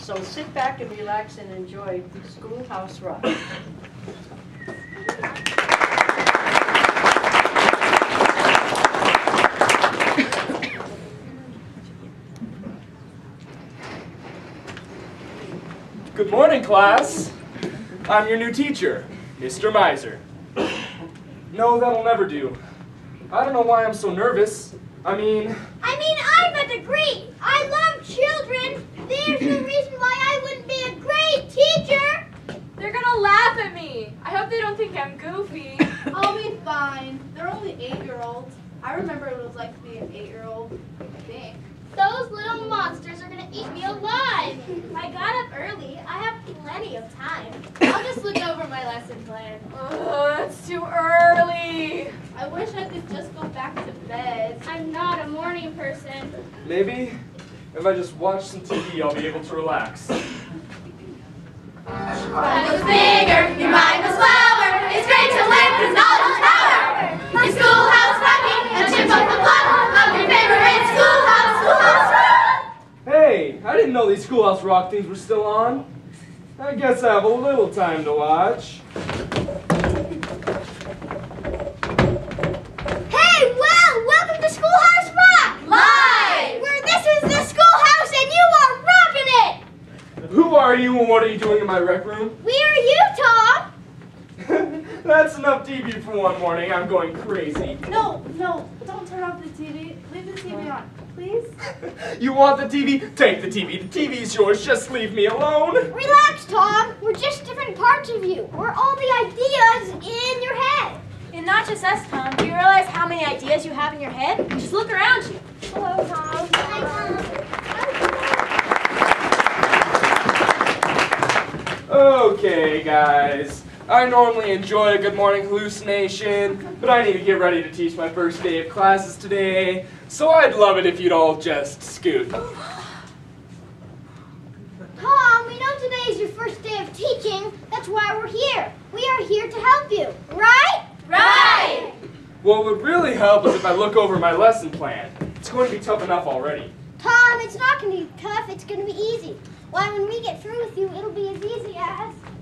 So sit back and relax and enjoy Schoolhouse Rock. Good morning, class. I'm your new teacher, Mr. Miser. No, that'll never do. I don't know why I'm so nervous. I mean, I mean, I have a degree. I love children. There's no reason why I wouldn't be a great teacher. They're gonna laugh at me. I hope they don't think I'm goofy. I'll be fine. They're only eight-year-olds. I remember what it was like to be an eight-year-old, I think. Those little monsters are gonna eat me alive. I got up early. I have plenty of time. I'll just look over my lesson plan. Oh, it's too early. I wish I could just go back to bed. I'm not a morning person. maybe if I just watch some TV, I'll be able to relax. Was bigger, your mind was slower. It's great to live cause knowledge is power. Your schoolhouse rocking, a chipmunk the block of your favorite schoolhouse, schoolhouse rock. Hey, I didn't know these Schoolhouse Rock things were still on. I guess I have a little time to watch. Hey, well, welcome to Schoolhouse Rock! Live! Where this is the schoolhouse and you are rocking it! Who are you and what are you doing in my rec room? We are you, Tom! That's enough TV for one morning. I'm going crazy. No, no, don't turn off the TV. Leave the TV on, please. You want the TV? Take the TV. The TV's yours. Just leave me alone. Relax, Tom. We're just different parts of you. We're all the ideas in your head. And not just us, Tom. Do you realize how many ideas you have in your head? Just look around you. Hello, Tom. Okay, guys. I normally enjoy a good morning hallucination, but I need to get ready to teach my first day of classes today, so I'd love it if you'd all just scoot. Tom, we know today is your first day of teaching. That's why we're here. We are here to help you, right? Right! What would really help is if I look over my lesson plan. It's going to be tough enough already. Tom, it's not going to be tough. It's going to be easy. Why, when we get through with you, it'll be as easy as.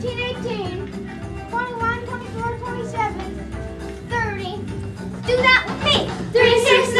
12, 15, 18, 21, 24, 27, 30. Do that with me. Three, six,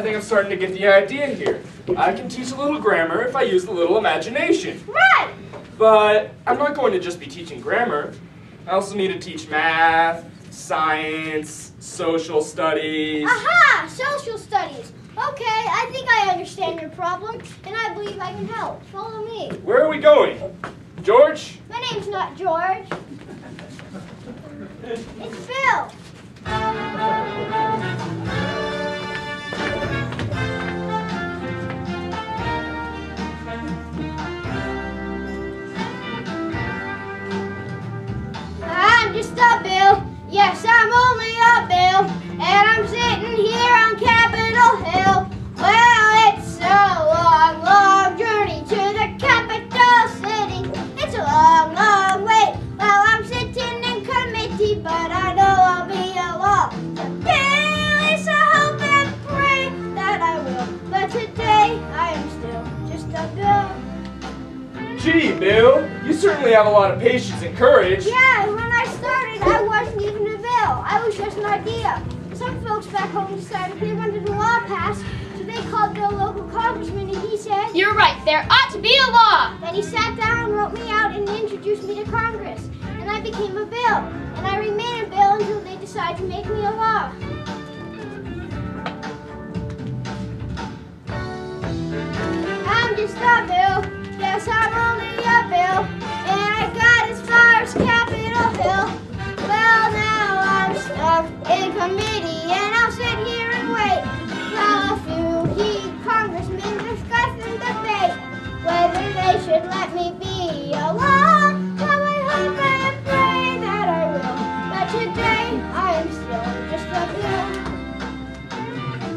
I think I'm starting to get the idea here. I can teach a little grammar if I use a little imagination. Right. But I'm not going to just be teaching grammar. I also need to teach math, science, social studies. Aha! Social studies. Okay, I think I understand your problem, and I believe I can help. Follow me. Where are we going? George? My name's not George. It's Bill. Gee, Bill, you certainly have a lot of patience and courage. Yeah, when I started, I wasn't even a bill. I was just an idea. Some folks back home decided they wanted a law passed, so they called their local congressman and he said, You're right, there ought to be a law. Then he sat down, and wrote me out, and introduced me to Congress. And I became a bill. And I remain a bill until they decide to make me a law. I'm just a bill. I'm only a bill. And I got as far as Capitol Hill. Well, now I'm stuck in committee, and I'll sit here and wait. While a few key congressmen discuss and debate whether they should let me be a law. Well, I hope and pray that I will. But today, I am still just a bill.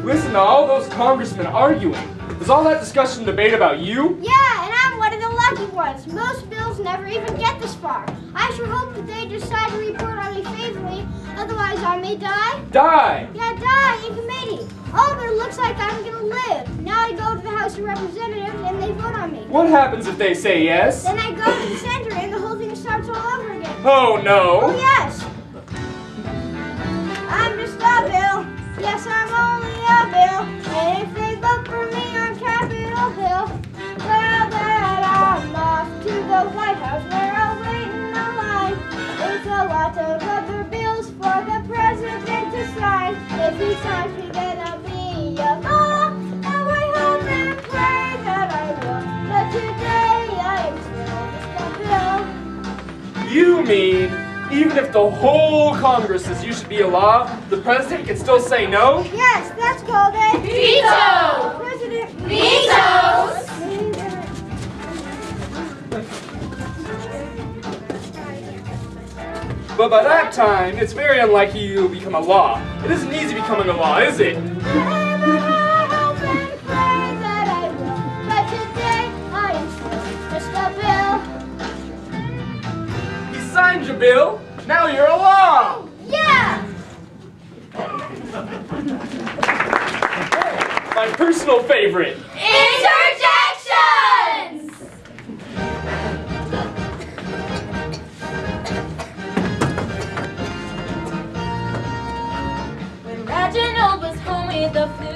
Listen to all those congressmen arguing. Is all that discussion debate about you? Yeah, and I'm one of the lucky ones. Most bills never even get this far. I sure hope that they decide to report on me favorably, otherwise I may die. Die! Yeah, die in committee. Oh, but it looks like I'm gonna live. Now I go to the House of Representatives and they vote on me. What happens if they say yes? Then I go to the Senate and the whole thing starts all over again. Oh no! Oh, yes. I'm just a bill. Yes, I'm only a bill. And if they vote for me on Capitol You mean even if the whole Congress says you should be a law, the president can still say no? Yes, that's called a Veto! President Vetoes! But by that time, it's very unlikely you'll become a law. It isn't easy becoming a law, is it? He bill. Now you're a law. Yeah! My personal favorite. Interjections! When Reginald was home with the flu,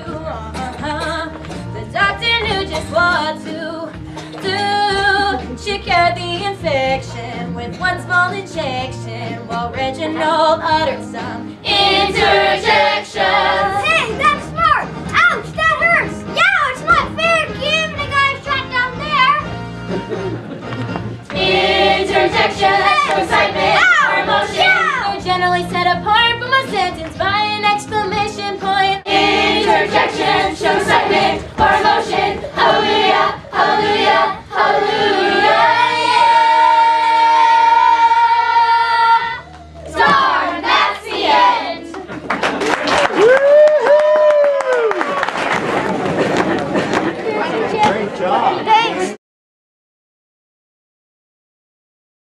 infection with one small injection, while Reginald uttered some interjections.